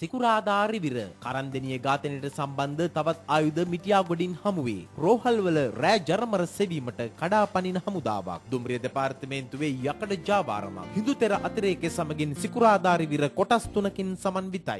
සිකුරාදාරිවිර කරන්දෙනිය ඝාතනයට සම්බන්ධ තවත් ආයුධ මිටියාගොඩින් හමුවේ. රෝහල්වල රෑ ජරමර සෙවීමට කඩාපනින හමුදාවක්. දුම්රිය දෙපාර්තමේන්තුවේ යකඩ ජාවාරමක්. හිඳුතෙර අතිරේකය සමගින් සිකුරාදාරිවිර කොටස් තුනකින් සමන්විතයි.